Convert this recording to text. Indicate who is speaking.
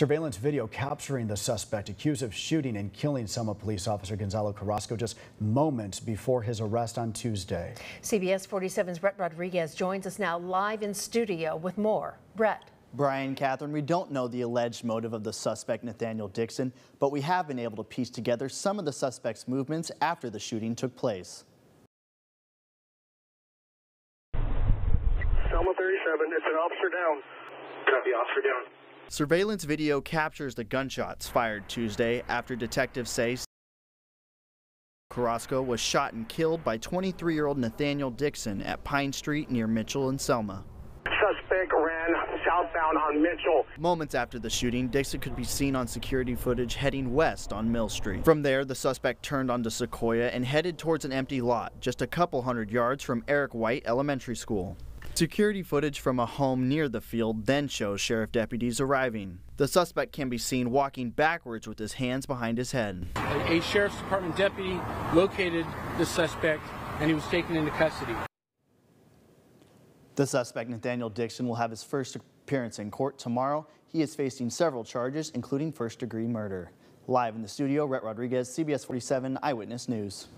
Speaker 1: Surveillance video capturing the suspect accused of shooting and killing Selma police officer Gonzalo Carrasco just moments before his arrest on Tuesday.
Speaker 2: CBS 47's Brett Rodriguez joins us now live in studio with more. Brett.
Speaker 3: Brian, Catherine, we don't know the alleged motive of the suspect Nathaniel Dixon, but we have been able to piece together some of the suspect's movements after the shooting took place.
Speaker 4: Selma 37, it's an officer down. Copy, officer down.
Speaker 3: Surveillance video captures the gunshots fired Tuesday after detectives say Carrasco was shot and killed by 23-year-old Nathaniel Dixon at Pine Street near Mitchell and Selma.
Speaker 4: Suspect ran southbound on Mitchell.
Speaker 3: Moments after the shooting, Dixon could be seen on security footage heading west on Mill Street. From there, the suspect turned onto Sequoia and headed towards an empty lot just a couple hundred yards from Eric White Elementary School. Security footage from a home near the field then shows sheriff deputies arriving. The suspect can be seen walking backwards with his hands behind his head.
Speaker 5: A sheriff's department deputy located the suspect and he was taken into custody.
Speaker 3: The suspect, Nathaniel Dixon, will have his first appearance in court tomorrow. He is facing several charges, including first degree murder. Live in the studio, Brett Rodriguez, CBS 47 Eyewitness News.